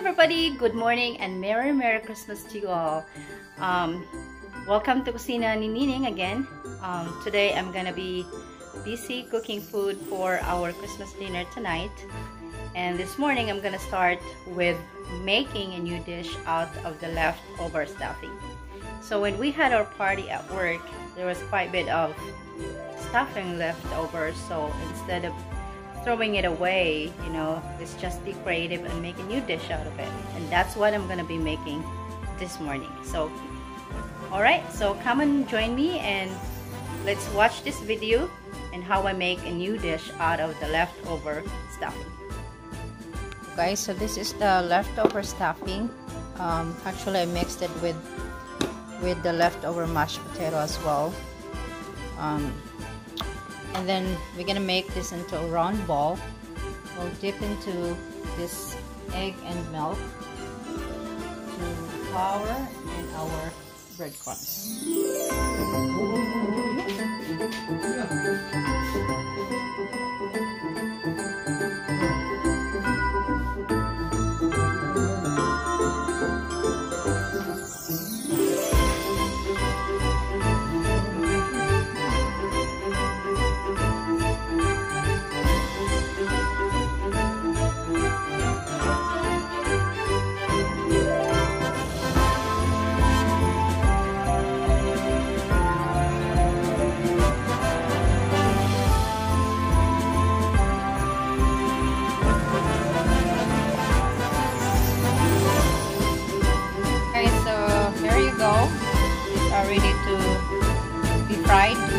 everybody! Good morning and Merry Merry Christmas to you all. Um, welcome to Kusina ni Neneng again. Um, today I'm gonna be busy cooking food for our Christmas dinner tonight. And this morning I'm gonna start with making a new dish out of the leftover stuffing. So when we had our party at work, there was quite a bit of stuffing left over. So instead of throwing it away, you know, let's just be creative and make a new dish out of it. And that's what I'm gonna be making this morning. So, alright, so come and join me and let's watch this video and how I make a new dish out of the leftover stuffing. Okay, so this is the leftover stuffing. Um, actually, I mixed it with with the leftover mashed potato as well. Um, and then we're gonna make this into a round ball. We'll dip into this egg and milk to flour and our breadcrumbs ready to be fried